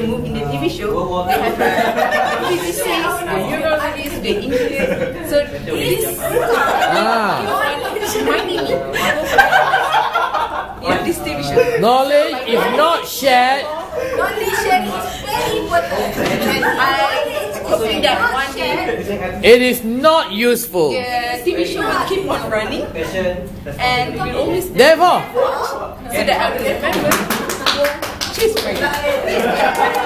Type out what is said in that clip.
the movie in the TV show, they have physicists, neurologists, the engineers. So this Ah. reminding me. You this TV show. Knowledge is not shared. Knowledge sharing is very important. And I hoping that one day It is not useful. the TV show will keep on running and we will always Therefore, so that I will remember. Perfeito.